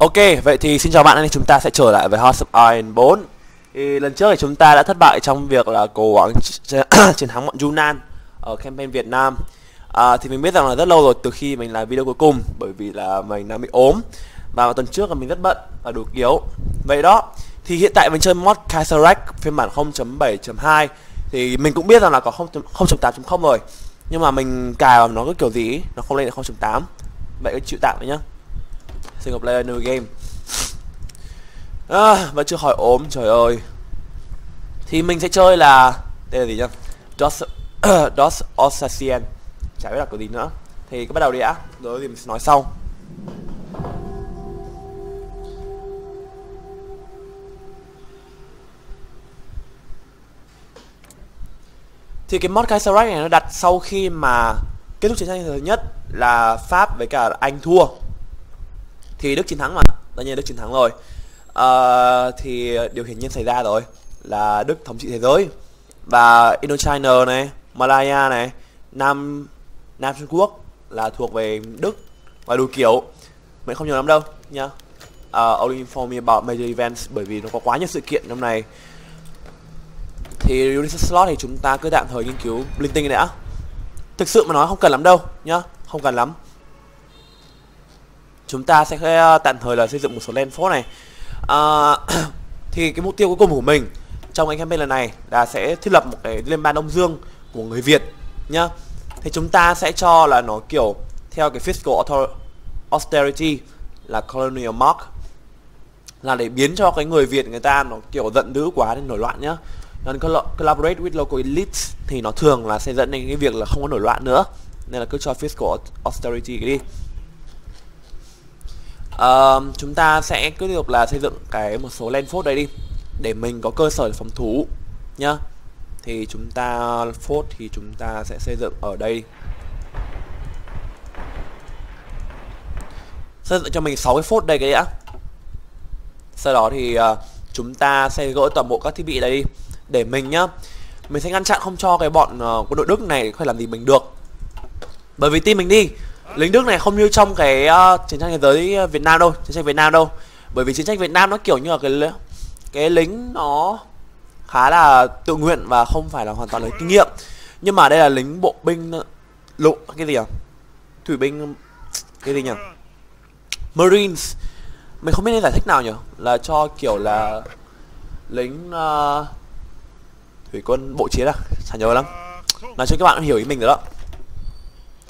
Ok, vậy thì xin chào bạn, anh chúng ta sẽ trở lại với House of Iron 4 Thì lần trước thì chúng ta đã thất bại trong việc là cố gắng chiến thắng bọn Yunnan ở campaign Việt Nam. À, Thì mình biết rằng là rất lâu rồi từ khi mình làm video cuối cùng Bởi vì là mình đang bị ốm. Và tuần trước là mình rất bận và đủ yếu Vậy đó, thì hiện tại mình chơi mod Kaiserac phiên bản 0.7.2 Thì mình cũng biết rằng là có 0.8.0 rồi. Nhưng mà mình cài vào nó cái kiểu gì nó không lên được 0.8 Vậy cứ chịu tạm vậy nhá single player new game. À, vẫn chưa hỏi ốm trời ơi. Thì mình sẽ chơi là đây là gì nhá dos dos Ossasian chả biết là cái gì nữa. Thì cứ bắt đầu đi đã rồi thì mình sẽ nói sau. Thì cái mod Kaiserreich này nó đặt sau khi mà kết thúc chiến tranh thứ nhất là Pháp với cả Anh thua thì Đức chiến thắng mà. Tất nhiên Đức chiến thắng rồi. À, thì điều hiển nhiên xảy ra rồi là Đức thống trị thế giới. Và Indochina này Malaya này Nam Nam Trung Quốc là thuộc về Đức và đủ kiểu. Mình không nhiều lắm đâu nha ờ, uh, only inform me about major events bởi vì nó có quá nhiều sự kiện năm này. Thì Ulysses slot thì chúng ta cứ tạm thời nghiên cứu linh tinh đã. Thực sự mà nói không cần lắm đâu nhá. Không cần lắm chúng ta sẽ ờ, tạm thời là xây dựng một số land phố này. À, thì cái mục tiêu cuối cùng của mình trong cái campaign lần này là sẽ thiết lập một cái liên bang đông dương của người việt nhá. Thì chúng ta sẽ cho là nó kiểu theo cái fiscal austerity là colonial mark là để biến cho cái người việt người ta nó kiểu giận dữ quá nên nổi loạn nhá. Còn collaborate with local elites thì nó thường là sẽ dẫn đến cái việc là không có nổi loạn nữa. Nên là cứ cho fiscal austerity cái đi uh, chúng ta sẽ cứ tiếp tục là xây dựng cái một số len phốt đây đi để mình có cơ sở để phòng thủ nhá. Thì chúng ta phốt thì chúng ta sẽ xây dựng ở đây xây dựng cho mình 6 cái phốt đây cái đã. Sau đó thì uh, chúng ta sẽ gỡ toàn bộ các thiết bị đây đi để mình nhá mình sẽ ngăn chặn không cho cái bọn uh, quân đội đức này có làm gì mình được. Bởi vì tin mình đi lính Đức này không như trong cái uh, chiến tranh thế giới ờ, Việt Nam đâu chiến tranh Việt Nam đâu. Bởi vì chiến tranh Việt Nam nó kiểu như là cái cái lính nó khá là tự nguyện và không phải là hoàn toàn lấy kinh nghiệm. Nhưng mà đây là lính bộ binh ờ, lộ cái gì à thủy binh cái gì nhỉ? Marines. Mình không biết nên giải thích nào nhỉ? Là cho kiểu là lính uh, thủy quân bộ chiến à? Chả nhớ lắm. Nói cho các bạn hiểu ý mình rồi đó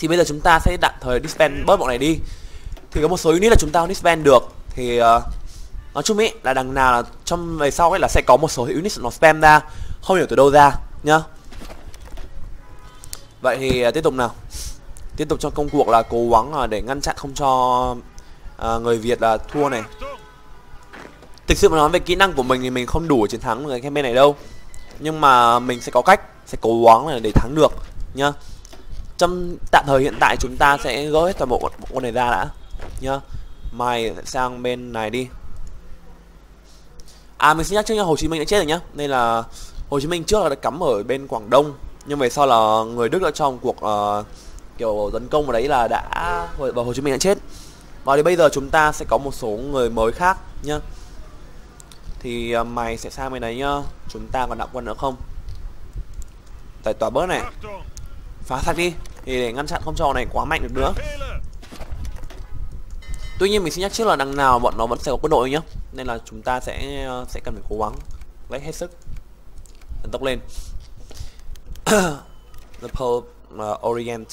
thì bây giờ chúng ta sẽ tạm thời disband bớt bọn này đi. Thì có một số unit là chúng ta disband được. Thì uh, nói chung ý là đằng nào là trong về sau ấy là sẽ có một số unit nó spam ra. Không hiểu từ đâu ra nhá. Vậy thì uh, tiếp tục nào. Tiếp tục trong công cuộc là cố gắng là để ngăn chặn không cho uh, người việt là thua này. Thực sự mà nói về kỹ năng của mình thì mình không đủ chiến thắng người campaign này đâu. Nhưng mà mình sẽ có cách sẽ cố gắng là để thắng được nhá trong tạm thời hiện tại chúng ta sẽ gỡ hết toàn bộ con này ra đã nhá. Mày sang bên này đi. À mình xin nhắc trước nha hồ chí minh đã chết rồi nhá. Nên là hồ chí minh trước là đã cắm ở bên quảng đông. Nhưng về sau là người đức đã trong cuộc uh, kiểu tấn công vào đấy là đã và hồ chí minh đã chết. Và thì bây giờ chúng ta sẽ có một số người mới khác nhá. Thì uh, mày sẽ sang bên đấy nhá. Chúng ta còn đạo quân nữa không? Tại tòa bớt này. Phá sạch đi thì để ngăn chặn không trò này quá mạnh được nữa. Tuy nhiên mình xin nhắc trước là đằng nào bọn nó vẫn sẽ có quân đội nhá. Nên là chúng ta sẽ ờ, sẽ cần phải cố gắng lấy hết sức. Tấn tốc lên. The Pope uh, Orient.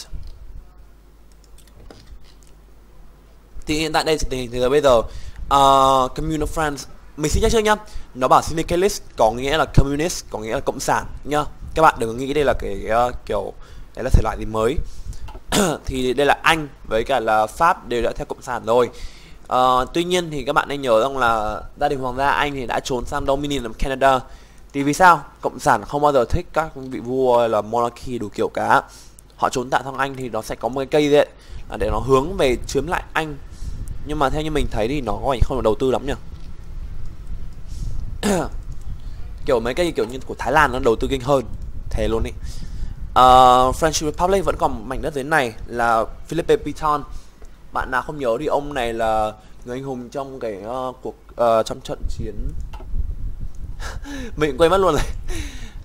Thì hiện tại đây thì, thì bây giờ ờ, uh, Commune of France. Mình xin nhắc trước nhá. Nó bảo syndicalist có nghĩa là communist có nghĩa là cộng sản nhá. Các bạn đừng nghĩ đây là cái uh, kiểu đấy là thể loại gì mới? Thì đây là anh với cả là pháp đều đã theo cộng sản rồi. Uh, tuy nhiên thì các bạn nên nhớ rằng là gia đình hoàng gia anh thì đã trốn sang dominion of canada. Thì vì sao? Cộng sản không bao giờ thích các vị vua hay là monarchy đủ kiểu cả. Họ trốn tại sang anh thì nó sẽ có một cái cây đấy để nó hướng về chiếm lại anh. Nhưng mà theo như mình thấy thì nó có không được đầu tư lắm nhỉ? Kiểu mấy cái kiểu như của thái lan nó đầu tư kinh hơn thế luôn ý uh, French Republic vẫn còn mảnh đất dưới này là Philippe Pétain bạn nào không nhớ thì ông này là người anh hùng trong cái uh, cuộc uh, trong trận chiến. Mình quên mất luôn rồi.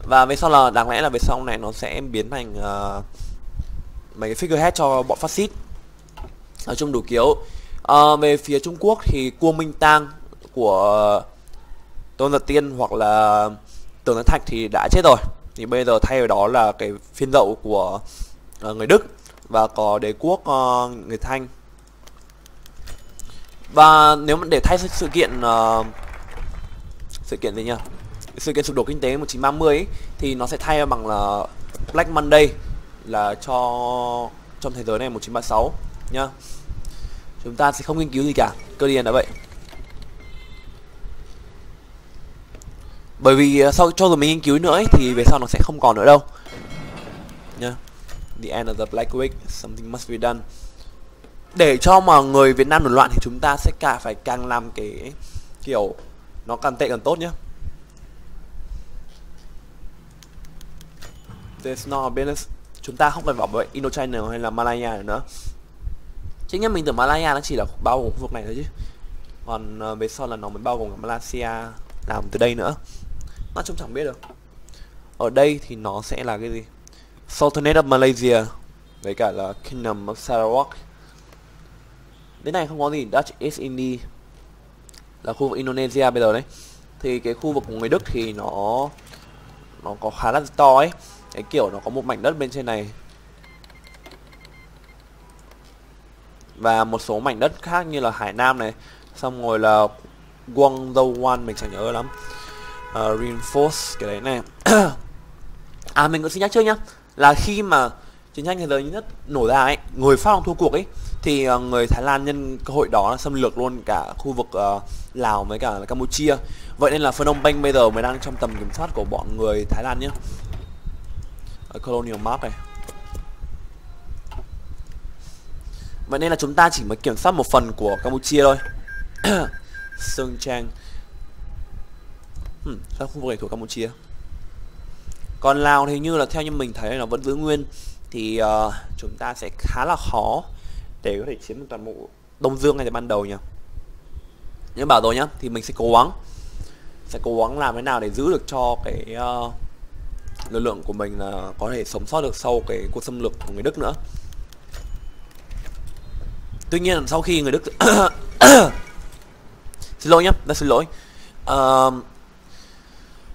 Và về sau là đáng lẽ là về sau này nó sẽ biến thành uh, mấy cái figurehead cho bọn phát xít. Nói chung đủ kiểu. Uh, về phía Trung Quốc thì Cua Minh Tang của Tôn Giật Tiên hoặc là Tường Tấn Thạch thì đã chết rồi thì bây giờ thay vào đó là cái phiên dậu của uh, người Đức và có đế quốc uh, người Thanh. Và nếu mà để thay sự kiện uh, sự kiện gì nhá sự kiện sụp đổ kinh tế 1930 ấy, thì nó sẽ thay bằng là Black Monday là cho trong thế giới này 1936 nhá. Chúng ta sẽ không nghiên cứu gì cả cơ điền đã vậy. Bởi vì ờ, sau cho dù mình nghiên cứu nữa ấy, thì về sau nó sẽ không còn nữa đâu. Nhá. The end of the black week something must be done. Để cho mà người Việt Nam nổi loạn thì chúng ta sẽ cả phải càng làm cái kiểu nó càng tệ càng tốt nhá. There's no business. Chúng ta không cần bảo vệ Indochina hay là Malaya nữa. Chính nhất mình tưởng Malaya nó chỉ là bao gồm khu vực này thôi chứ. Còn uh, về sau là nó mới bao gồm cả Malaysia làm từ đây nữa nó chung chẳng biết được. Ở đây thì nó sẽ là cái gì? Sultanate of Malaysia, với cả là Kingdom of Sarawak. Đến này không có gì, Dutch East India là khu vực Indonesia bây giờ đấy. Thì cái khu vực của người Đức thì nó nó có khá là to ấy. Cái kiểu nó có một mảnh đất bên trên này. Và một số mảnh đất khác như là Hải Nam này. Xong rồi là Guangzhou One, mình chẳng nhớ lắm uh, Reinforce cái đấy này. À mình cũng xin nhắc trước nhá. Là khi mà chiến tranh thế giới nhất nổ ra ấy người Pháp thua cuộc ấy thì uh, người Thái Lan nhân cơ hội đó là xâm lược luôn cả khu vực uh, Lào với cả Campuchia. Vậy nên là Phnom Penh bây giờ mới đang trong tầm kiểm soát của bọn người Thái Lan nhé ở colonial map này. Vậy nên là chúng ta chỉ mới kiểm soát một phần của Campuchia thôi. Sơn Trang hmm, sao khu vực này thuộc Campuchia? Còn Lào thì như là theo như mình thấy nó vẫn giữ nguyên thì uh, chúng ta sẽ khá là khó để có thể chiếm được toàn bộ Đông Dương ngay từ ban đầu nhỉ? Nhưng bảo rồi nhá thì mình sẽ cố gắng sẽ cố gắng làm thế nào để giữ được cho cái uh, lực lượng của mình là có thể sống sót được sau cái cuộc xâm lược của người Đức nữa. Tuy nhiên sau khi người Đức xin lỗi nhá đã xin lỗi. Uh,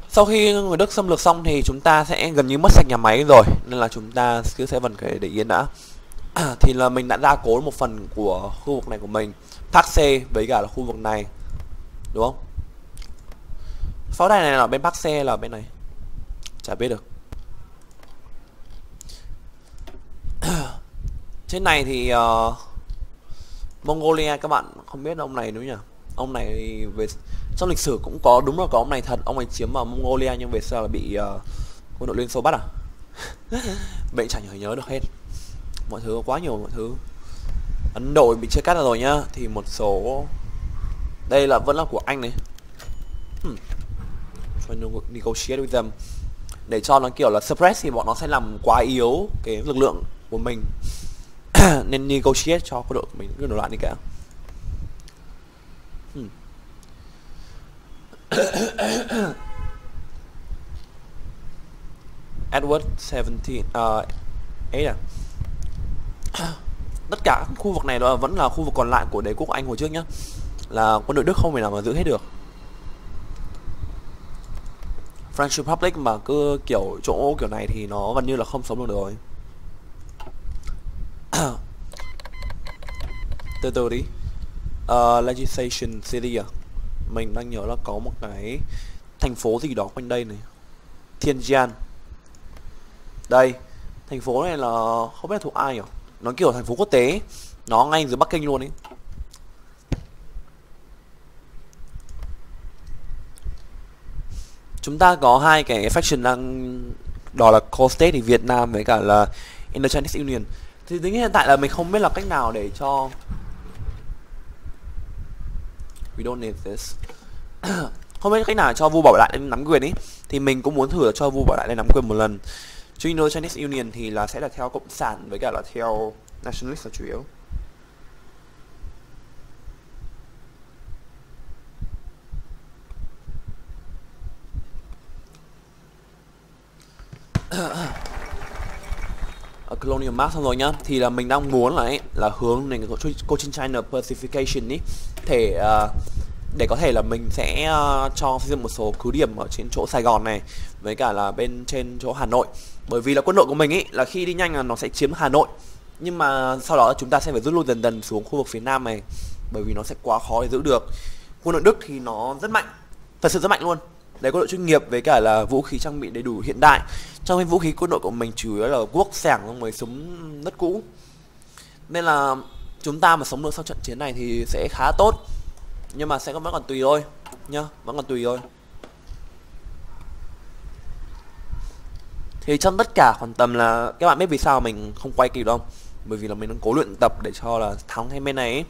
sau khi người Đức xâm lược xong thì chúng ta sẽ gần như mất sạch nhà máy rồi nên là chúng ta cứ sẽ vẫn phải để yên đã. Thì là mình đã gia cố một phần của khu vực này của mình Park C với cả là khu vực này đúng không? Pháo đài này là bên Park C là bên này? Chả biết được. Trên này thì uh, Mongolia các bạn không biết ông này đúng nhỉ? Ông này về trong lịch sử cũng có đúng là có ông này thật. Ông này chiếm vào Mongolia nhưng về sau là bị uh, quân đội Liên Xô bắt à? Bệnh chẳng nhớ được hết. Mọi thứ quá nhiều mọi thứ. Ấn Độ bị chia cắt rồi nhá. Thì một số đây là vẫn là của anh này. Hmm. negotiate with them. Để cho nó kiểu là suppress thì bọn nó sẽ làm quá yếu cái lực lượng của mình. Nên negotiate cho quân đội của mình cứ nổi loạn đi cả. Hmm. Edward 17 à, ấy à tất cả khu vực này đó vẫn là khu vực còn lại của đế quốc Anh hồi trước nhá. Là quân đội Đức không thể nào mà giữ hết được. French Republic mà cứ kiểu chỗ kiểu này thì nó gần như là không sống được rồi. Từ từ đi. Uh, legislation city à mình đang nhớ là có một cái thành phố gì đó quanh đây này. Thiên Gian. đây, thành phố này là không biết là thuộc ai nhỉ? Nó kiểu thành phố quốc tế nó ngay dưới Bắc Kinh luôn ấy. Chúng ta có hai cái faction đang, đó là core State thì Việt Nam với cả là Inner Chinese Union. Thì tính hiện tại là mình không biết là cách nào để cho we don't need this. Không biết cách nào cho vua bảo đại lên nắm quyền ấy thì mình cũng muốn thử cho vua bảo đại lên nắm quyền một lần. Chứ Indo-Chinese Union thì là sẽ là theo cộng sản với cả là theo nationalist là chủ yếu ở Colonial Mark xong rồi nhá. Thì là mình đang muốn là ấy, là hướng đến cái Cochin China Pacification ý. Thể uh, để có thể là mình sẽ uh, cho xây dựng một số cứ điểm ở trên chỗ Sài Gòn này với cả là bên trên chỗ Hà Nội. Bởi vì là quân đội của mình ý là khi đi nhanh là nó sẽ chiếm Hà Nội. Nhưng mà sau đó chúng ta sẽ phải rút lui dần dần xuống khu vực phía Nam này bởi vì nó sẽ quá khó để giữ được. Quân đội Đức thì nó rất mạnh thật sự rất mạnh luôn đấy quân đội chuyên nghiệp với cả là vũ khí trang bị đầy đủ hiện đại. Trong khi vũ khí quân đội của mình chủ yếu là quốc sảng rồi súng, đất cũ. Nên là chúng ta mà sống được sau trận chiến này thì sẽ khá tốt. Nhưng mà sẽ vẫn còn tùy thôi, nhá, vẫn còn tùy thôi. Thì trong tất cả khoảng tầm là các bạn biết vì sao mình không quay kịp đâu? Bởi vì là mình đang cố luyện tập để cho là thắng hay bên này ấy.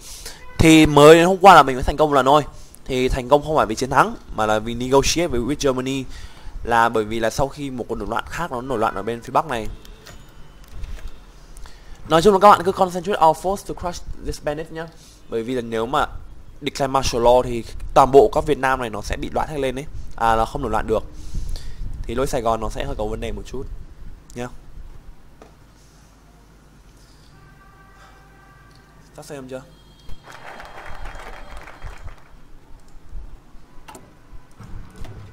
thì mới hôm qua là mình mới thành công một lần thôi thì thành công không phải vì chiến thắng, mà là vì negotiate với with Germany là bởi vì là sau khi một cuộc nổi loạn khác nó nổi loạn ở bên phía bắc này. Nói chung là các bạn cứ concentrate our force to crush this bandit nhá. Bởi vì là nếu mà declare martial law thì toàn bộ các Việt Nam này nó sẽ bị loạn hết lên đấy à là không nổi loạn được. Thì lối Sài Gòn nó sẽ hơi có vấn đề một chút nhá. Các xem chưa?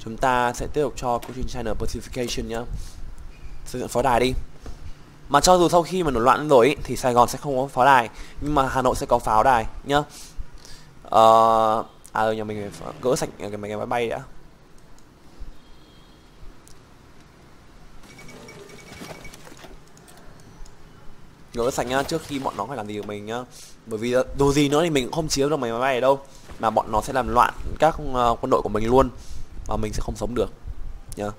Chúng ta sẽ tiếp tục cho Cochin channel Pacification nhá. Xây dựng pháo đài đi. Mà cho dù sau khi mà nổi loạn rồi ý, thì Sài Gòn sẽ không có pháo đài nhưng mà Hà Nội sẽ có pháo đài nhá. Ờ à ừ, nhà mình phải gỡ sạch cái máy máy bay đã. Gỡ sạch nhá trước khi bọn nó phải làm gì của mình nhá. Bởi vì dù gì nữa thì mình cũng không chiếm được máy máy bay ở đâu mà bọn nó sẽ làm loạn các uh, quân đội của mình luôn và mình sẽ không sống được nhá.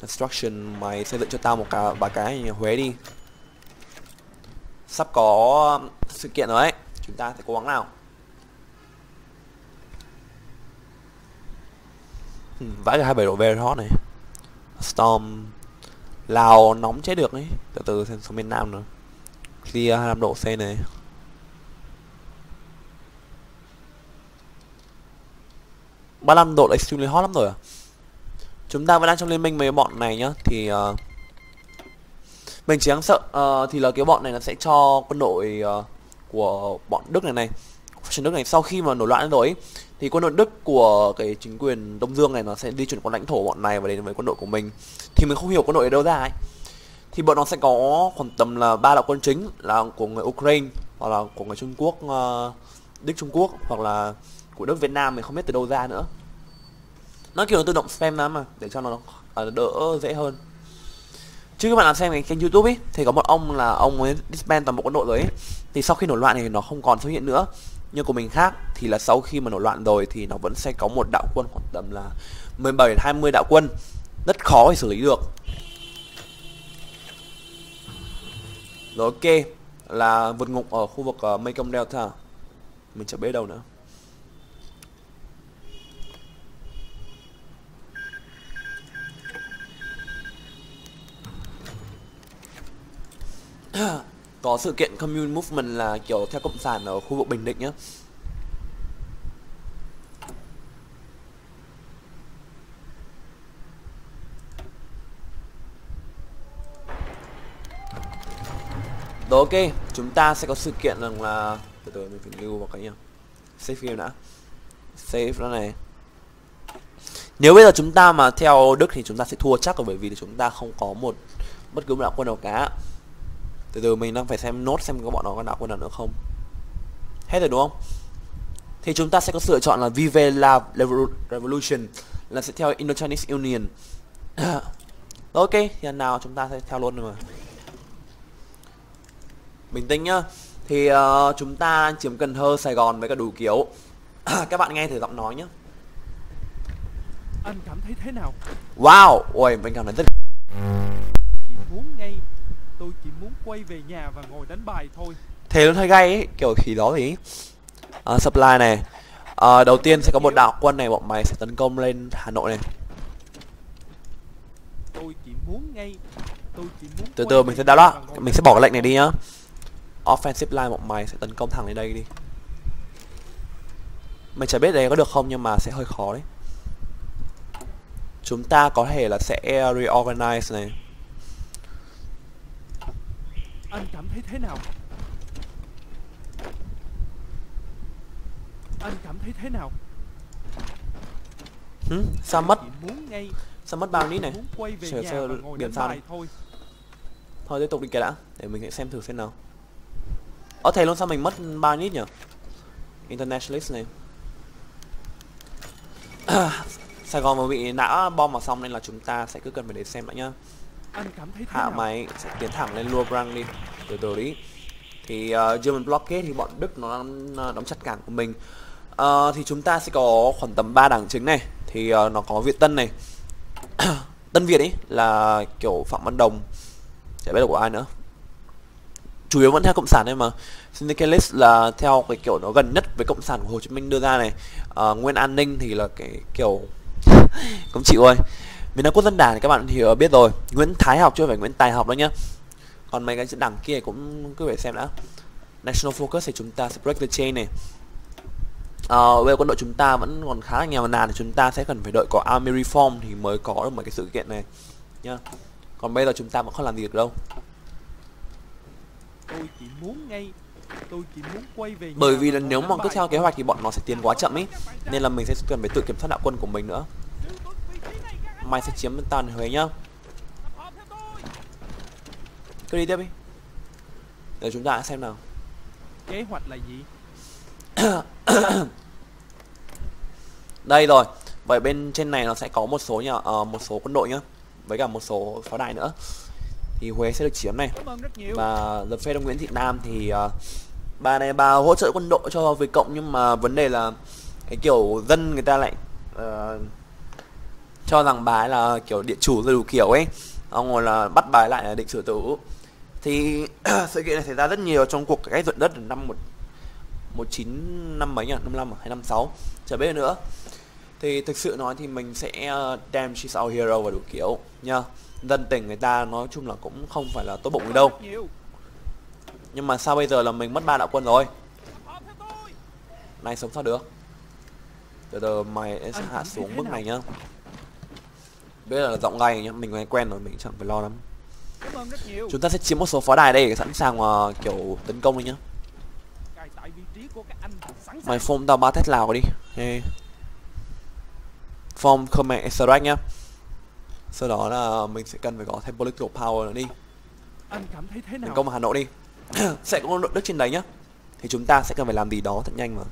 Construction mày xây dựng cho tao một cả ba cái Huế đi. Sắp có sự kiện rồi ấy, chúng ta sẽ cố gắng nào. Ừ, vãi cả hai bảy độ về hot này. Storm Lào nóng chết được ấy từ từ xem xuống miền Nam nữa. Clear 25 độ C này. 35 độ là extremely hot lắm rồi à. Chúng ta vẫn đang trong liên minh mấy bọn này nhá Thì uh, Mình chỉ đang sợ uh, Thì là cái bọn này nó sẽ cho quân đội uh, Của bọn Đức này này Phát Đức này sau khi mà nổi loạn rồi Thì quân đội Đức của cái chính quyền Đông Dương này Nó sẽ di chuyển qua lãnh thổ bọn này Và đến với quân đội của mình. Thì mình không hiểu quân đội ở đâu ra ấy. Thì bọn nó sẽ có khoảng tầm là ba đạo quân chính Là của người Ukraine Hoặc là của người Trung Quốc uh, Đức Trung Quốc Hoặc là của đất Việt Nam mình không biết từ đâu ra nữa. Nó kiểu nó tự động spam lắm mà để cho nó à, đỡ dễ hơn. Chứ các bạn làm xem cái kênh youtube ấy thì có một ông là ông ấy disband toàn bộ quân đội rồi ấy thì sau khi nổi loạn thì nó không còn xuất hiện nữa. Nhưng của mình khác thì là sau khi mà nổi loạn rồi thì nó vẫn sẽ có một đạo quân khoảng tầm là 17 20 đạo quân. Rất khó để xử lý được. Rồi ok là vượt ngục ở khu vực uh, Mekong Delta. Mình chẳng biết đâu nữa. Có sự kiện commune movement là kiểu theo cộng sản ở khu vực bình định nhá Đó ok, chúng ta sẽ có sự kiện rằng là từ từ mình phải lưu vào cái nhá. Save game đã. Save nó này. Nếu bây giờ chúng ta mà theo Đức thì chúng ta sẽ thua chắc rồi bởi vì chúng ta không có một bất cứ một đạo quân nào cả từ từ mình đang phải xem nốt xem có bọn nó có đạo quân nào nữa không. Hết rồi đúng không? Thì chúng ta sẽ có sự lựa chọn là Vive la Revolution là sẽ theo Indo-Chinese Union. Ok thì nào chúng ta sẽ theo luôn rồi. Mà bình tĩnh nhá. Thì uh, chúng ta chiếm Cần Thơ Sài Gòn với cả đủ kiểu. Các bạn nghe thử giọng nói nhá. Anh cảm thấy thế nào? Wow! Ôi mình cảm thấy rất quay về nhà và ngồi đánh bài thôi. Thế nó hơi gay ấy kiểu khí đó thì à, supply này. À, đầu tiên sẽ có một đạo quân này bọn mày sẽ tấn công lên hà nội này. Tôi chỉ muốn ngay tôi chỉ muốn từ từ mình sẽ đào đó mình sẽ bỏ cái lệnh này đi nhá. Offensive line bọn mày sẽ tấn công thẳng lên đây đi. Mình chả biết đây có được không nhưng mà sẽ hơi khó đấy. Chúng ta có thể là sẽ reorganize này Anh cảm thấy thế nào? Anh cảm thấy thế nào? Hử? sao mất Chỉ muốn ngay sao mất bao nít này muốn quay về Sửa sơ điểm sao này? thôi. thôi tiếp tục đi cái đã để mình hãy xem thử xem nào Ờ thầy luôn sao mình mất bao nít nhỉ internationalist này Sài Gòn mà bị nã bom vào xong nên là chúng ta sẽ cứ cần phải để xem đã nhá Hạ máy sẽ tiến thẳng lên Luobrang đi. Từ từ đi. Thì uh, German blockade thì bọn Đức nó đóng, đóng chặt cảng của mình. Ờ, thì chúng ta sẽ có khoảng tầm 3 đảng chính này. Thì ờ, nó có Việt Tân này. Tân Việt ấy là kiểu Phạm Văn Đồng. Chả biết là của ai nữa. Chủ yếu vẫn theo cộng sản thôi mà. Syndicalist là theo cái kiểu nó gần nhất với cộng sản của Hồ Chí Minh đưa ra này. Ờ, Nguyên An Ninh thì là cái kiểu không chịu ơi Miền Nam Quốc dân đảng thì các bạn thì ờ, biết rồi. Nguyễn Thái học chứ không phải Nguyễn Tài học đâu nhá. Còn mấy cái chữ đảng kia cũng cứ phải xem đã. National Focus thì chúng ta sẽ break the chain này. Ờ, bây giờ quân đội chúng ta vẫn còn khá là nghèo nàn thì chúng ta sẽ cần phải đợi có army reform thì mới có được mấy cái sự kiện này nhá. Còn bây giờ chúng ta vẫn không làm gì được đâu. Tôi chỉ muốn ngay Tôi chỉ muốn quay về bởi vì là nếu mà cứ theo kế hoạch thì bọn nó sẽ tiến quá chậm ấy nên là mình sẽ cần phải tự kiểm soát đạo quân của mình nữa mày sẽ chiếm toàn huế nhá. Cứ đi tiếp đi. Để chúng ta xem nào. Kế hoạch là gì? đây rồi. Vậy bên trên này nó sẽ có một số nhà ờ, một số quân đội nhá. Với cả một số pháo đài nữa. Thì huế sẽ được chiếm này. Và lập phê đông nguyễn thị nam thì ờ, bà này bà hỗ trợ quân đội cho việt cộng nhưng mà vấn đề là cái kiểu dân người ta lại ờ, cho rằng bà ấy là kiểu điện chủ rồi đủ kiểu ấy. Ông ngồi là bắt bà ấy lại là định sửa tử. Thì sự kiện này xảy ra rất nhiều trong cuộc cải cách ruộng đất năm một một chín năm mấy nhỉ? Năm năm hay năm sáu? Chả biết nữa. Thì thực sự nói thì mình sẽ uh, damn she's our hero và đủ kiểu nha dân tình người ta nói chung là cũng không phải là tốt bụng gì đâu. Nhưng mà sao bây giờ là mình mất ba đạo quân rồi? Này sống sao được? Từ từ mày sẽ hạ xuống mức này nhá bây giờ là giọng gay nhá mình quen rồi mình chẳng phải lo lắm. Chúng ta sẽ chiếm một số pháo đài đây để sẵn sàng mà kiểu tấn công đi nhá. Mày form tao ba test lào đi. Hey. form Khmer Extract nhá. Sau đó là mình sẽ cần phải có thêm political power nữa đi. Anh cảm thấy thế tấn công Hà Nội đi. Sẽ có đội đức trên đấy nhá. Thì chúng ta sẽ cần phải làm gì đó thật nhanh mà.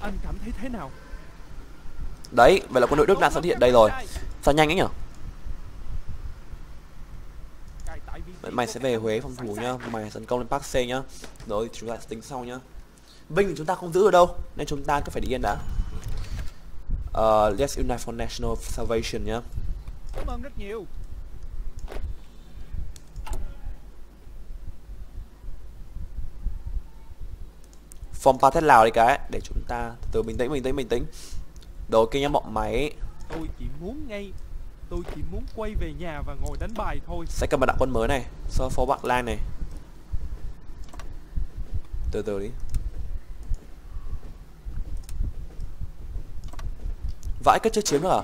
Anh cảm thấy thế nào? Đấy vậy là quân đội Đức đang xuất hiện đây rồi. Sao nhanh ấy nhở? Vậy mày sẽ về Huế phòng thủ nhá mày tấn công lên Park C nhá. Rồi chúng ta sẽ tính sau nhá. Binh thì chúng ta không giữ ở đâu nên chúng ta cứ phải đi yên đã. Uh, let's unite for national salvation nhá. Cảm ơn rất nhiều. Phòng Pathet lào đi cái để chúng ta từ từ bình tĩnh bình tĩnh bình tĩnh đầu kia nhá bọn máy Tôi chỉ muốn ngay Tôi chỉ muốn quay về nhà và ngồi đánh bài thôi. sẽ cầm một đạo quân mới này so phó Bắc Lan này từ từ đi vãi cứ chưa chiếm được à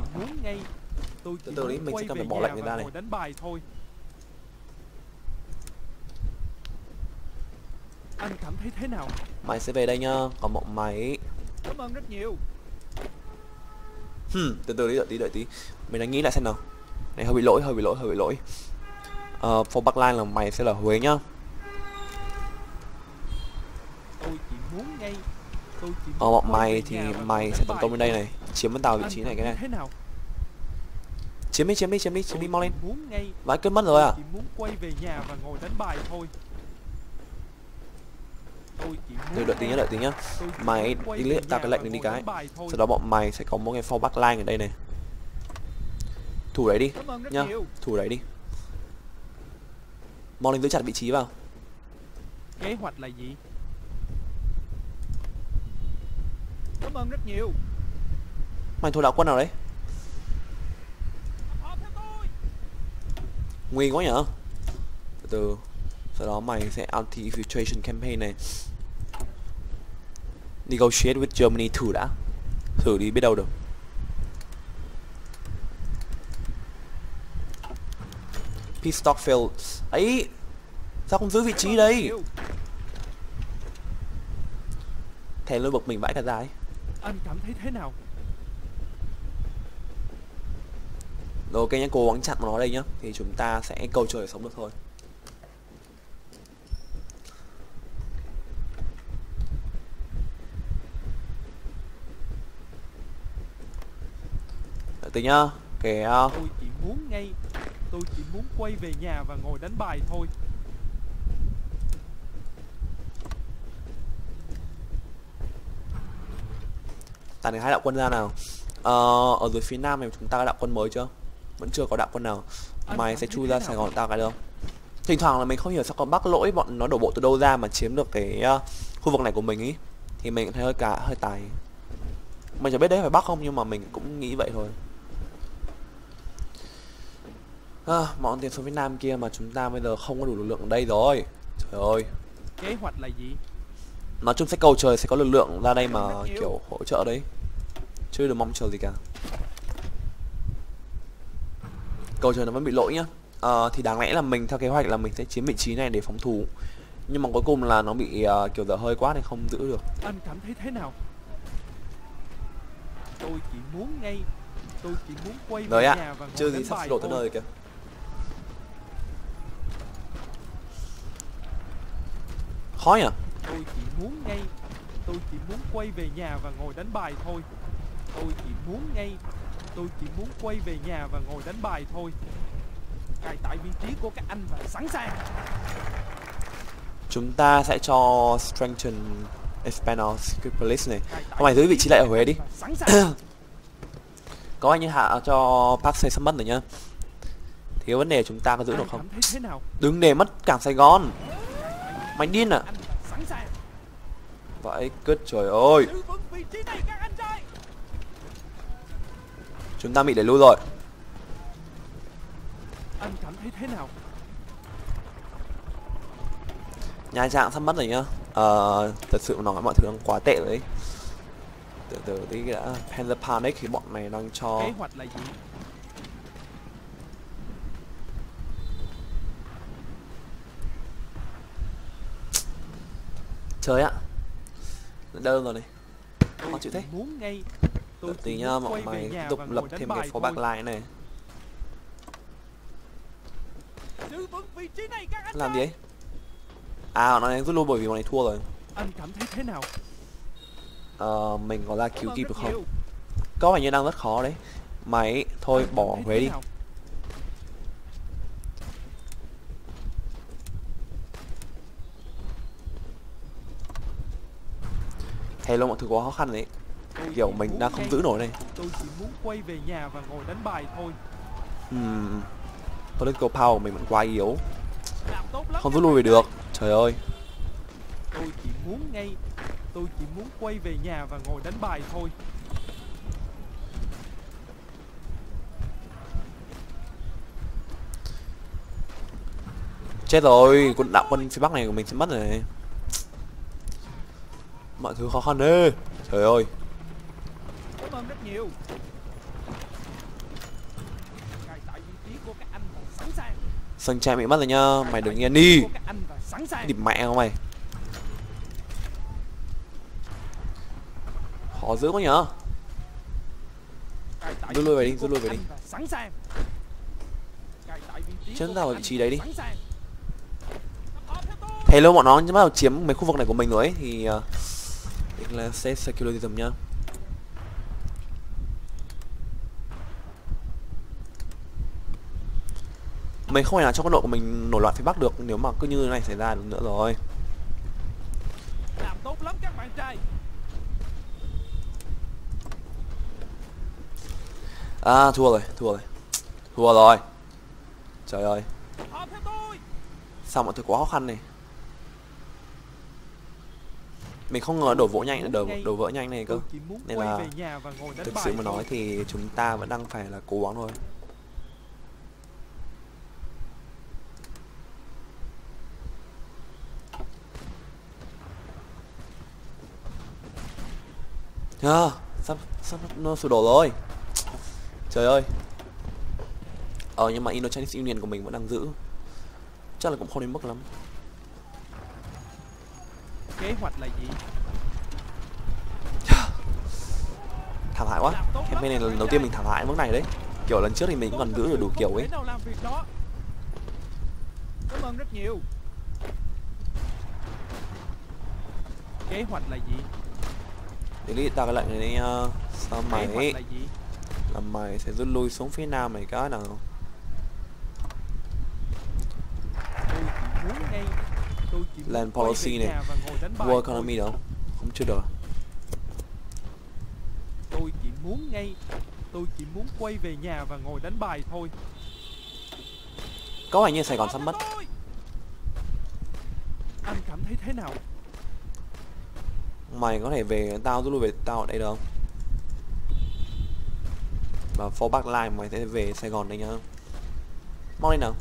Tôi Từ từ đi, mình sẽ cần phải bỏ lệnh người ta này. đánh bài thôi. Anh cảm thấy thế nào? mày sẽ về đây nhá còn bọn máy Cảm ơn rất nhiều. Hmm, từ từ đi đợi tí đợi tí. Mình đang nghĩ lại xem nào. Này hơi bị lỗi hơi bị lỗi hơi bị lỗi. Ờ for Bắc Lan là mày sẽ là Huế nhá. Tôi chỉ muốn ngay Tôi chỉ ờ muốn bọn quay mày thì mày sẽ tấn công bên đây này. Chiếm bên tàu vị trí này cái này. chiếm đi chiếm đi chiếm đi chiếm đi mau lên. vãi cứ mất rồi à? chỉ muốn quay về nhà và ngồi đánh bài thôi. Đợi đợi tí nhá đợi tí nhá. mày đi liếc tao cái lệnh này đi cái. thôi. sau đó bọn mày sẽ có một cái Bắc Lan ở đây này. Thủ đấy đi nhá. thủ đấy đi. Mau lên giữ chặt vị trí vào. Kế hoạch là gì? Cảm ơn rất nhiều. mày thuộc đạo quân nào đấy? Nguy quá nhở. Từ từ. Sau đó mày sẽ anti infiltration campaign này negotiate with Germany thử đã. Thử đi biết đâu được. Pistockfield ấy Sao không giữ vị trí đây? Thèm lôi bực mình vãi cả ra ấy. Anh cảm thấy thế nào? Rồi ok nhá, cố gắng chặn nó đây nhá Thì chúng ta sẽ cầu trời sống được thôi tí nhá uh, Tôi chỉ muốn ngay Tôi chỉ muốn quay về nhà và ngồi đánh bài thôi. Tàn hai đạo quân ra nào. Ờ, ở dưới phía nam này chúng ta có đạo quân mới chưa? Vẫn chưa có đạo quân nào. Mày sẽ chui ra sài gòn tao cái đâu? Thỉnh thoảng là mình không hiểu sao có bắc lỗi bọn nó đổ bộ từ đâu ra mà chiếm được cái ờ, khu vực này của mình ý. Thì mình thấy hơi cả hơi tài mình chẳng biết đấy phải bắc không nhưng mà mình cũng nghĩ vậy thôi à, bọn tiền số phía nam kia mà chúng ta bây giờ không có đủ lực lượng ở đây rồi. Trời ơi. Kế hoạch là gì? Nói chung sẽ cầu trời sẽ có lực lượng ra đây mà kiểu hỗ trợ đấy. Chứ đừng mong chờ gì cả. Cầu trời nó vẫn bị lỗi nhá. Ờ, thì đáng lẽ là mình theo kế hoạch là mình sẽ chiếm vị trí này để phòng thủ. Nhưng mà cuối cùng là nó bị ờ, kiểu dở hơi quá nên không giữ được. Anh cảm thấy thế nào? Tôi chỉ muốn ngay Tôi chỉ muốn quay về rồi ạ. nhà và ngồi chưa gì sắp đổ tới nơi kìa khó nhỉ? Tôi chỉ muốn ngay Tôi chỉ muốn quay về nhà và ngồi đánh bài thôi. Tôi chỉ muốn ngay Tôi chỉ muốn quay về nhà và ngồi đánh bài thôi. Cài tại vị trí của các anh và sẵn sàng. Chúng ta sẽ cho strengthen expand our secret police này. Không mày giữ vị trí lại ở Huế đi. có anh như hạ cho Park sắp mất rồi nhá. Thiếu vấn đề chúng ta có giữ được không? đừng để mất cảng Sài Gòn mày điên à? Vậy cứt trời ơi. Chúng ta bị đẩy lui rồi. Anh cảm thấy thế nào? Nha Trang sắp mất rồi nhá. Ờ, thật sự mà nói mọi thứ đang quá tệ rồi đấy Từ từ tí đã Panther Panic thì bọn này đang cho Chơi ạ. Đơn rồi này. Khó chịu thế. Tôi tí nhá, mọi mày tiếp tục lập thêm cái phó thôi. backline này. Giữ vững vị trí này các anh Làm gì ấy? À, nó đang rút lui bởi vì bọn này thua rồi. Anh cảm thấy thế nào? Ờ, mình có ra cứu kịp được không. Có vẻ như đang rất khó đấy. Mày, thôi bỏ Huế đi Hay là mọi thứ quá khó khăn đấy Kiểu mình đang không giữ nổi này. Tôi chỉ muốn quay về nhà và ngồi đánh bài thôi. Ừm Political power của mình vẫn quá yếu. Không rút lui về được. Trời ơi. Tôi chỉ muốn ngay Tôi chỉ muốn quay về nhà và ngồi đánh bài thôi. Chết rồi, quân đạo quân phía Bắc này của mình sẽ mất rồi. Mọi thứ khó khăn đấy. Trời ơi, Cảm ơn rất nhiều sân trang bị mất rồi nhá. Mày đừng trí đi. Địt mẹ không mày. Khó giữ quá nhở. Rút lui về đi, rút lui về đi. Chân ra các vị trí đấy đi. Thế luôn bọn nó bắt đầu chiếm mấy khu vực này của mình rồi ấy thì uh, là set secularism nhá. Mình không thể nào cho quân đội của mình nổi loạn phía Bắc được nếu mà cứ như thế này xảy ra được nữa rồi. Làm tốt lắm các bạn trai À thua rồi, thua rồi. Thua rồi. Trời ơi, sao mọi thứ quá khó khăn này. Mình không ngờ đổ vỡ nhanh, đổ, đổ vỡ nhanh này cơ. Nên là Thực sự mà nói thì chúng ta vẫn đang phải là cố gắng thôi. À, sắp Sao nó, sụp đổ rồi Trời ơi Ờ nhưng mà Indo-Chinese Union của mình vẫn đang giữ Chắc là cũng không đến mức lắm Kế hoạch là gì? Thảm hại quá Campaign này là lần đầu tiên mình thảm hại mức này đấy Kiểu lần trước thì mình còn giữ được đủ kiểu ấy. Cảm ơn rất nhiều. Kế hoạch là gì? Delete tao cái lệnh này đi nha Sao mày gì? là mày sẽ rút lui xuống phía nam này cái nào Tôi chỉ muốn ngay. Tôi chỉ muốn Land policy này. World economy đâu Không chưa được Tôi chỉ muốn ngay. Tôi chỉ muốn quay về nhà và ngồi đánh bài thôi. Có vẻ như Sài Gòn sắp mất! Anh cảm thấy thế nào? Mày có thể về tao rút lui về tao ở đây được không Và back line mày sẽ về Sài Gòn đây nhá Mau lên nào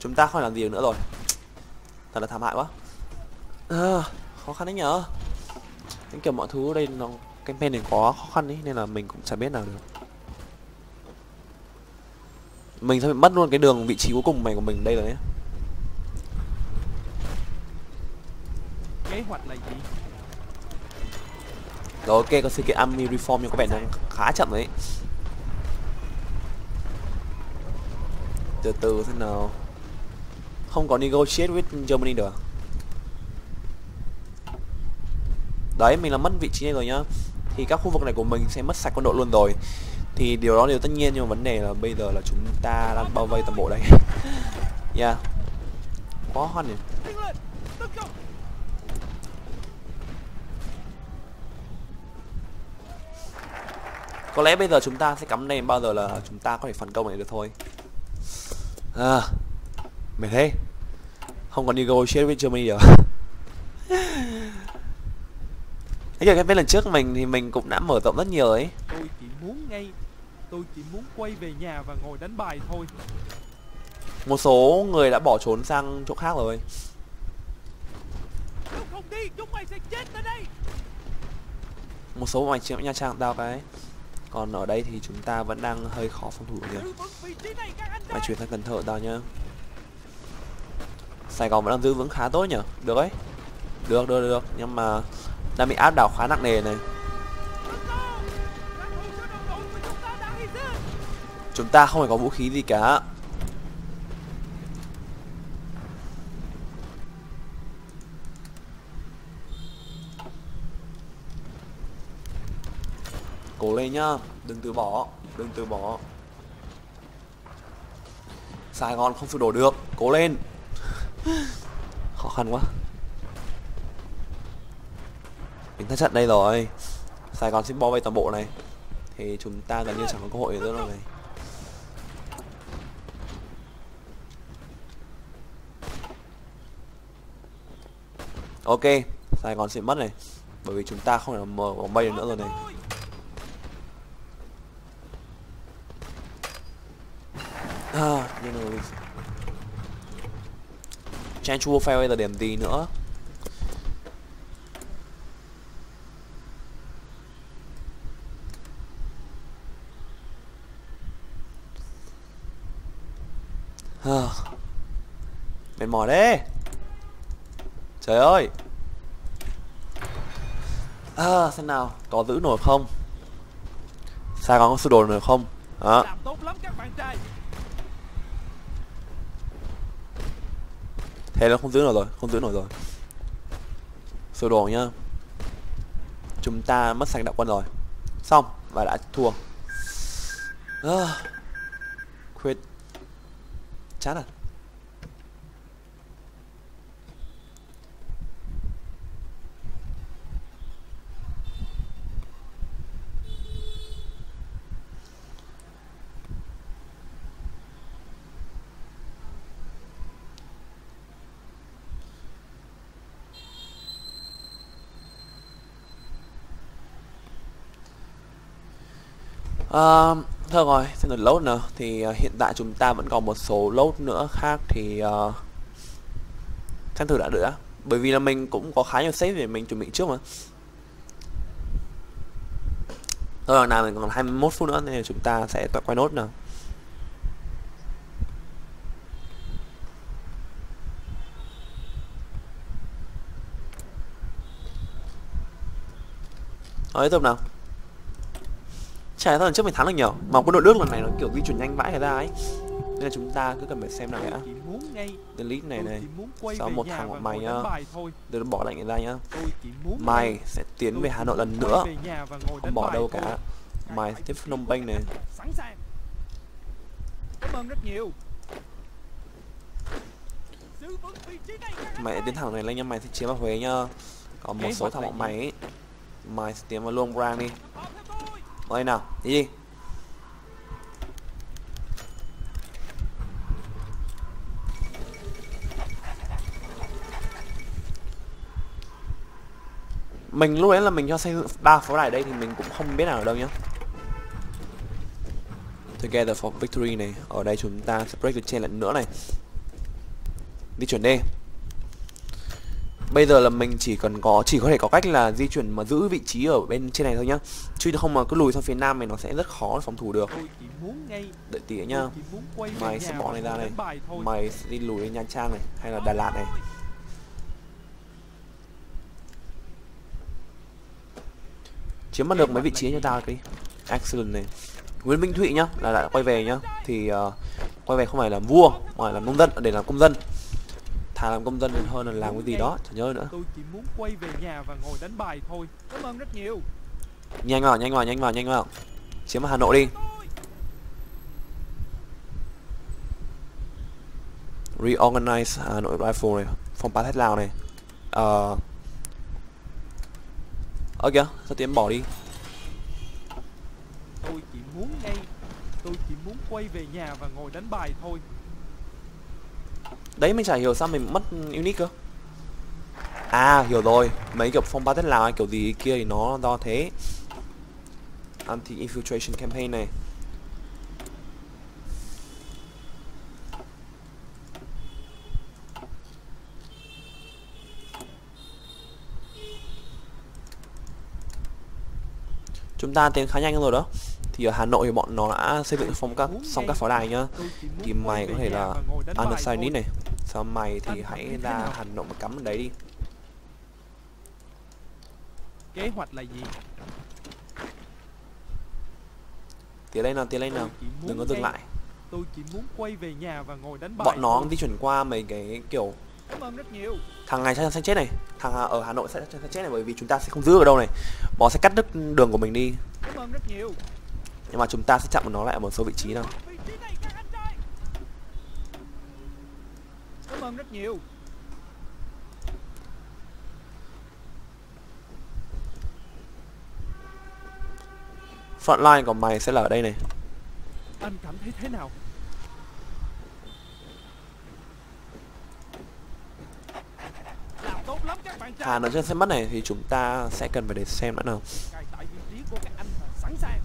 Chúng ta không làm gì được nữa rồi. Thật là thảm hại quá. À, Khó khăn đấy nhở. Những kiểu mọi thứ ở đây nó Campaign này có khó khăn ấy Nên là mình cũng chả biết nào được. Mình sẽ bị mất luôn cái đường vị trí cuối cùng này của mình đây rồi nhé. Kế hoạch là gì? Rồi ok có sự kiện Army Reform nhưng có vẻ đang khá chậm đấy. Từ từ thế nào không có negotiate with Germany được? Đấy, mình là mất vị trí này rồi nhá. Thì các khu vực này của mình sẽ mất sạch quân đội luôn rồi. Thì điều đó đều tất nhiên, nhưng mà vấn đề là bây giờ là chúng ta đang bao vây toàn bộ đây. Yeah Khó khăn nhỉ. Có lẽ bây giờ chúng ta sẽ cắm đây bao giờ là chúng ta có thể phản công này được thôi. À. Mệt thế. Không còn negotiate với Germany được Thế kiểu cái bên lần trước mình thì mình cũng đã mở rộng rất nhiều ấy. Tôi chỉ muốn ngay. Tôi chỉ muốn quay về nhà và ngồi đánh bài thôi. Một số người đã bỏ trốn sang chỗ khác rồi. Nếu không đi, chúng mày sẽ chết tại đây! Một số mảnh chiếm Nha Trang tao cái. Còn ở đây thì chúng ta vẫn đang hơi khó phòng thủ anh Mày chuyển sang Cần Thơ tao nhá Sài Gòn vẫn đang giữ vững khá tốt nhở Được ấy. Được được được. Nhưng mà đang bị áp đảo khá nặng nề này. Chúng ta! Chúng ta không phải có vũ khí gì cả. Cố lên nhá. Đừng từ bỏ. Đừng từ bỏ. Sài Gòn không sụp đổ được. Cố lên. Khó khăn quá. Mình thất trận đây rồi. Sài Gòn sẽ bo vây toàn bộ này. Thì chúng ta gần như chẳng có cơ hội nữa đâu này Ok, Sài Gòn sẽ mất này. Bởi vì chúng ta không thể mở bóng bay được nữa rồi này Tôi! À, nhưng mà Trench Warfare hay là điểm gì nữa? Mệt mỏi đấy. Trời ơi. À, xem nào Có giữ nổi không? Sài Gòn có sụp đồ nổi không? Đó. À tốt lắm các bạn trai! Thế là không giữ nổi rồi, không giữ nổi rồi. Sơ đồ nhá. Chúng ta mất sạch đạo quân rồi. Xong, và đã thua. À, quyết Chán à? Ờ, Thôi rồi, xem được load nào. Thì uh, hiện tại chúng ta vẫn còn một số load nữa khác Thì uh, Xem thử đã được đã bởi vì là mình cũng có khá nhiều save để mình chuẩn bị trước mà. Thôi rồi nào mình còn 21 phút nữa nên là chúng ta sẽ quay nốt nào. Nói tiếp tục nào. Chả lần trước mình thắng được nhiều. Mà quân đội Đức lần này nó kiểu di chuyển nhanh vãi ra ấy. Nên là chúng ta cứ cần phải xem nào tôi đã Delete này này. Sau một thằng của mày nhá. Đưa bỏ lệnh người ra nhá. Mày sẽ tiến về Hà Nội lần nữa. Không bỏ đâu cả. Mày tiếp Phnom Penh này. Cảm ơn rất nhiều. Mày tiến thẳng này lên nha Mày sẽ chiếm vào Huế nhá. Còn một số thằng bọn mày ấy Mày sẽ tiến vào Luông Prang đi Vào theo tôi. Vào đây nào, Đi đi. Mình lúc đấy là mình cho xây dựng ba pháo đài đây thì mình cũng không biết nào ở đâu nhá. Together for victory này. Ở đây chúng ta sẽ break the chain lần nữa này. Di chuyển D. Bây giờ là mình chỉ cần có chỉ có thể có cách là di chuyển mà giữ vị trí ở bên trên này thôi nhá. Chứ không mà cứ lùi sang phía nam này nó sẽ rất khó phòng thủ được. Đợi tí nhá. Mày sẽ bỏ này ra này. Mày sẽ đi lùi lên Nha Trang này Hay là Đà Lạt này. Chiếm bắt được mấy vị trí cho tao cái Excellent này. Nguyễn Minh Thụy nhá là đã quay về nhá. Thì uh, quay về không phải làm vua Mà là làm nông dân để làm công dân Thà làm công dân hơn là làm cái gì đó Chẳng nhớ nữa. Tôi chỉ muốn quay về nhà và ngồi đánh bài thôi. Cảm ơn rất nhiều. Nhanh vào nhanh vào nhanh vào nhanh vào. Chiếm Hà Nội đi. Reorganize Hà Nội Rifle này Phòng Ba Thét Lào này. Ờ. Ơ kìa sao tiến bỏ đi? Tôi chỉ muốn ngay tôi chỉ muốn quay về nhà và ngồi đánh bài thôi Đấy, mình chả hiểu sao mình mất unique cơ. À hiểu rồi. Mấy kiểu phong ba Tết Lào kiểu gì kia thì nó do thế. Anti-infiltration campaign này. Chúng ta tiến khá nhanh rồi đó. Thì ở Hà Nội thì bọn nó đã xây dựng xong các xong các pháo đài nhá. Thì mày có thể là nít này. Sau mày thì hãy ra? Hà Nội mà cắm ở đấy đi. Kế hoạch là gì? Tiến lên nào, tiến lên nào. Đừng có dừng lại. Tôi chỉ muốn quay về nhà và ngồi đánh bài. Bọn nó di chuyển qua mấy cái kiểu cảm ơn rất nhiều. Thằng này sẽ chết này. Thằng ở Hà Nội sẽ, sẽ chết này bởi vì chúng ta sẽ không giữ ở đâu này. Bọn sẽ cắt đứt đường của mình đi. Cảm ơn rất nhiều Nhưng mà chúng ta sẽ chặn nó lại ở một số vị trí nào. Cảm ơn rất nhiều. Frontline của mày sẽ là ở đây này. Anh cảm thấy thế nào? Hà nó trên xe mất này thì chúng ta sẽ cần phải để xem nữa nào cài tại vị trí của các anh và sẵn sàng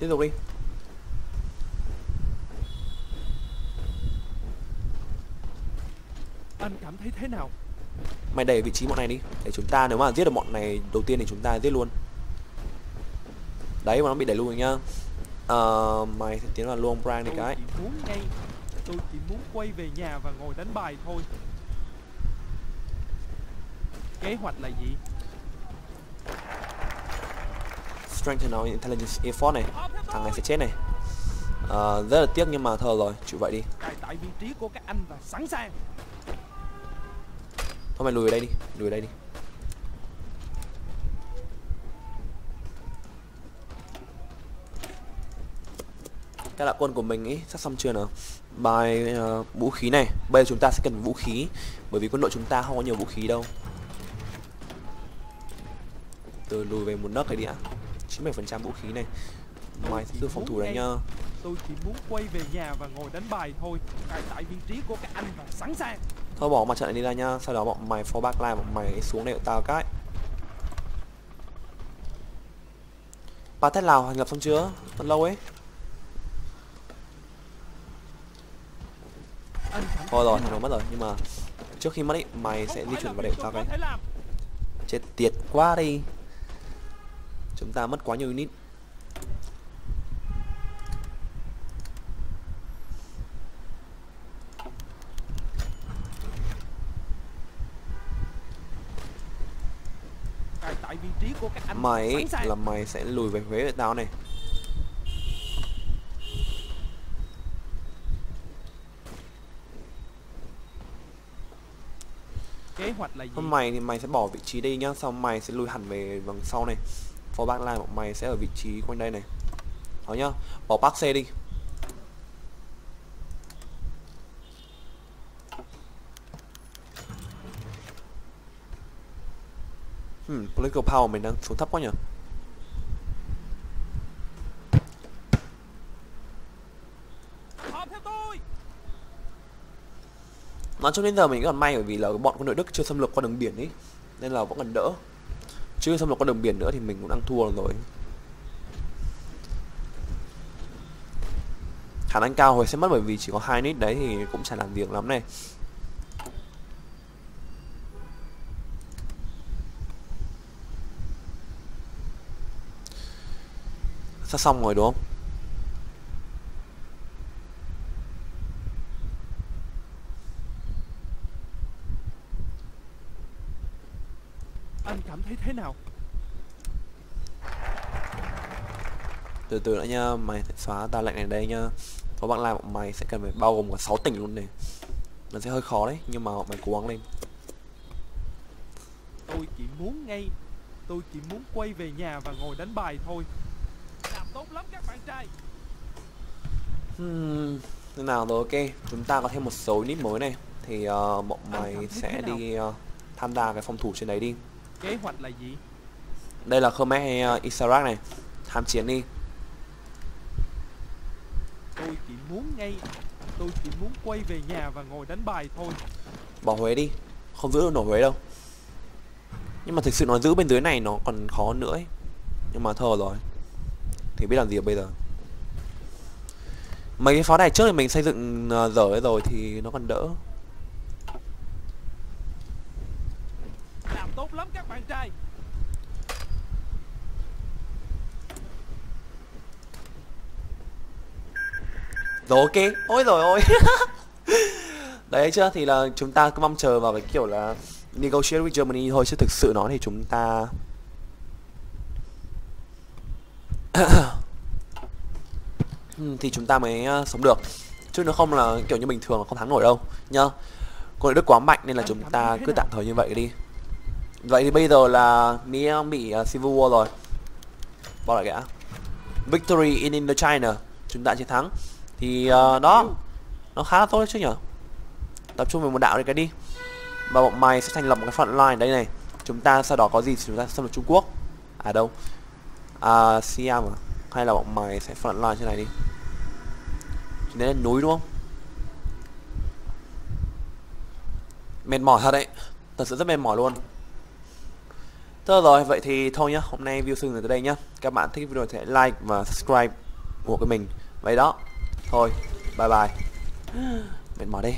Tiếp tục đi. Anh cảm thấy thế nào? Mày đẩy vị trí bọn này đi Để chúng ta nếu mà giết được bọn này đầu tiên thì chúng ta giết luôn. Đấy mà nó bị đẩy lui rồi nhá. Ờ, mày sẽ tiến vào Luông Prang đi cái. chỉ muốn ngay tôi chỉ muốn quay về nhà và ngồi đánh bài thôi. Kế hoạch là gì Strengthen our intelligence effort này Thằng này sẽ chết này. Ờ, Rất là tiếc nhưng mà thôi rồi chịu vậy đi. Cài tại vị trí của các anh và sẵn sàng. Thôi mày lùi về đây đi Lùi về đây đi. Các đạo quân của mình ý sắp xong chưa nào? Bài ờ, vũ khí này. Bây giờ chúng ta sẽ cần vũ khí Bởi vì quân đội chúng ta không có nhiều vũ khí đâu. Từ lùi về một nấc này đi ạ 97% vũ khí này. Mày sẽ tự phòng thủ đấy nhá. Tôi chỉ muốn quay về nhà và ngồi đánh bài thôi. Cài tại vị trí của các anh và sẵn sàng. Thôi bỏ mặt trận này đi ra nhá. Sau đó bọn mày fall back line Bọn mày xuống đây tao cái. Ba Tết Lào thành lập xong chưa? Vẫn lâu ấy. Thôi rồi thằng nó mất rồi. Nhưng mà trước khi mất ý mày sẽ di chuyển vào tôi tao cái. chết tiệt quá đi chúng ta mất quá nhiều unit. Mày là mày sẽ lùi về phía với tao này. Kế hoạch là gì? Mày thì mày sẽ bỏ vị trí đi nhá Xong mày sẽ lùi hẳn về đằng sau này For backline bọn mày sẽ ở vị trí quanh đây này. Đó nhá Bỏ Park xe đi. Hmm, political power mình đang xuống thấp quá nhỉ? Nói chung đến giờ mình còn may bởi vì là bọn quân đội Đức chưa xâm lược qua đường biển ấy Nên là vẫn còn đỡ. Chưa xâm lược qua đường biển nữa thì mình cũng đang thua rồi Khả năng cao hồi sẽ mất bởi vì chỉ có hai nít đấy thì cũng chả làm việc lắm này Sắp xong rồi đúng không? Anh cảm thấy thế nào? Từ từ nữa nha mày sẽ xóa ta lệnh này đây nha có bạn làm bọn mày sẽ cần phải bao gồm cả 6 tỉnh luôn này. Nó sẽ hơi khó đấy nhưng mà bọn mày cố gắng lên. Tôi chỉ muốn ngay tôi chỉ muốn quay về nhà và ngồi đánh bài thôi. Làm tốt lắm các bạn trai. Hmm, thế nào rồi? Ok chúng ta có thêm một số unit mới này. Thì uh, bọn mày sẽ đi uh, tham gia cái phòng thủ trên đấy đi kế hoạch là gì? Đây là Khmer hay uh, Isarak này. Tham chiến đi. Tôi chỉ muốn ngay tôi chỉ muốn quay về nhà và ngồi đánh bài thôi. Bỏ Huế đi. Không giữ được nổi Huế đâu. Nhưng mà thực sự nó giữ bên dưới này nó còn khó nữa ấy. nhưng mà thôi rồi. Thì biết làm gì bây giờ. Mấy cái pháo đài trước thì mình xây dựng uh, dở ấy rồi thì nó còn đỡ. Làm tốt lắm bạn trai rồi ok. Ôi rồi ôi đấy chưa thì là chúng ta cứ mong chờ vào cái kiểu là negotiate with Germany thôi chứ thực sự nó thì chúng ta Hmm, thì chúng ta mới uh, sống được. Chứ nếu không là kiểu như bình thường là không thắng nổi đâu nhá. Đội Đức quá mạnh nên là chúng ta cứ tạm thời như vậy đi vậy thì bây giờ là Mỹ đang bị uh, civil war rồi. Bỏ lại kìa victory in Indochina. Chúng ta chiến thắng. Thì uh, đó. Nó khá là tốt đấy chứ nhở? Tập trung về một đạo đi cái đi. Và bọn mày sẽ thành lập một cái front line đây này. Chúng ta sau đó có gì thì chúng ta xâm lược Trung Quốc. À đâu? À Siam à? Hay là bọn mày sẽ front line trên này đi? Chúng ta lên núi đúng không? Mệt mỏi thật đấy. Thật sự rất mệt mỏi luôn. Thôi rồi, vậy thì thôi nhá, hôm nay view sừng tới đây nhá. Các bạn thích video thì hãy like và subscribe của cái mình. Vậy đó. Thôi, bye bye. Mệt mỏi đi.